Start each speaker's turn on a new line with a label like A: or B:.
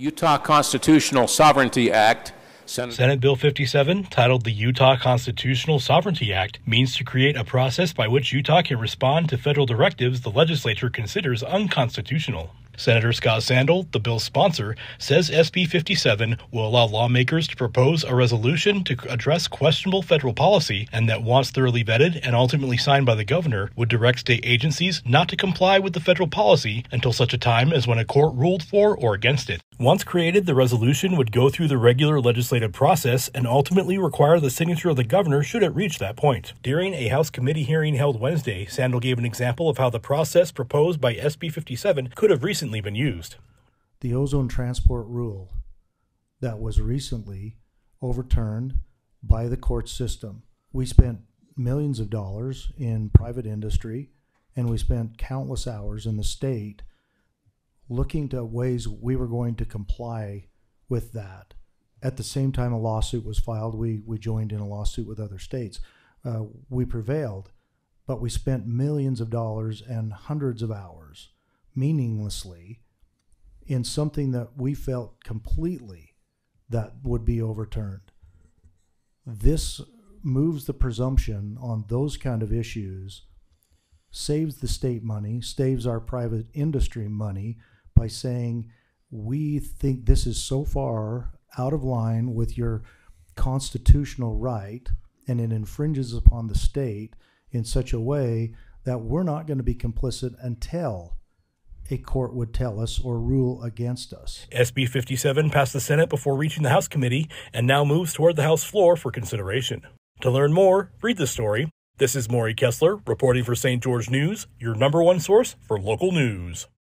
A: Utah Constitutional Sovereignty Act.
B: Senate, Senate Bill 57, titled the Utah Constitutional Sovereignty Act, means to create a process by which Utah can respond to federal directives the legislature considers unconstitutional. Senator Scott Sandall, the bill's sponsor, says SB 57 will allow lawmakers to propose a resolution to address questionable federal policy and that, once thoroughly vetted and ultimately signed by the governor, would direct state agencies not to comply with the federal policy until such a time as when a court ruled for or against it. Once created, the resolution would go through the regular legislative process and ultimately require the signature of the governor should it reach that point. During a House committee hearing held Wednesday, Sandall gave an example of how the process proposed by SB 57 could have recently been used.
C: The ozone transport rule that was recently overturned by the court system. We spent millions of dollars in private industry and we spent countless hours in the state looking to ways we were going to comply with that. At the same time a lawsuit was filed, we, we joined in a lawsuit with other states. Uh, we prevailed, but we spent millions of dollars and hundreds of hours meaninglessly in something that we felt completely that would be overturned. This moves the presumption on those kind of issues, saves the state money, saves our private industry money, by saying, we think this is so far out of line with your constitutional right and it infringes upon the state in such a way that we're not going to be complicit until a court would tell us or rule against us.
B: SB 57 passed the Senate before reaching the House committee and now moves toward the House floor for consideration. To learn more, read the story. This is Mori Kessler reporting for St. George News, your number one source for local news.